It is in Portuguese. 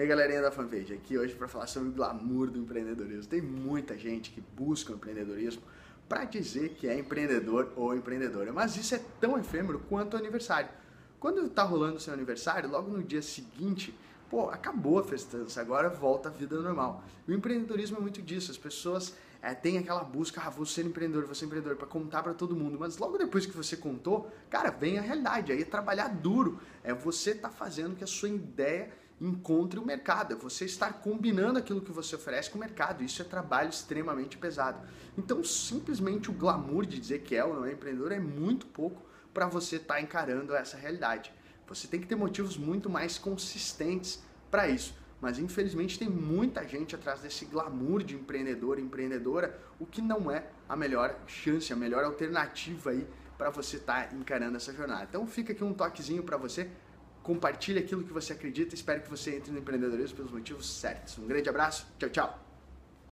E aí galerinha da fanpage, aqui hoje para falar sobre o glamour do empreendedorismo. Tem muita gente que busca o empreendedorismo para dizer que é empreendedor ou empreendedora, mas isso é tão efêmero quanto o aniversário. Quando está rolando o seu aniversário, logo no dia seguinte, pô, acabou a festança, agora volta a vida normal. O empreendedorismo é muito disso, as pessoas é, têm aquela busca, ah, vou ser empreendedor, vou ser empreendedor, para contar para todo mundo, mas logo depois que você contou, cara, vem a realidade, aí é trabalhar duro, é você tá fazendo que a sua ideia encontre o mercado, é você estar combinando aquilo que você oferece com o mercado. Isso é trabalho extremamente pesado. Então, simplesmente o glamour de dizer que é ou não é empreendedor é muito pouco para você estar tá encarando essa realidade. Você tem que ter motivos muito mais consistentes para isso. Mas infelizmente tem muita gente atrás desse glamour de empreendedor e empreendedora, o que não é a melhor chance, a melhor alternativa aí para você estar tá encarando essa jornada. Então fica aqui um toquezinho para você compartilhe aquilo que você acredita. Espero que você entre no empreendedorismo pelos motivos certos. Um grande abraço, tchau, tchau.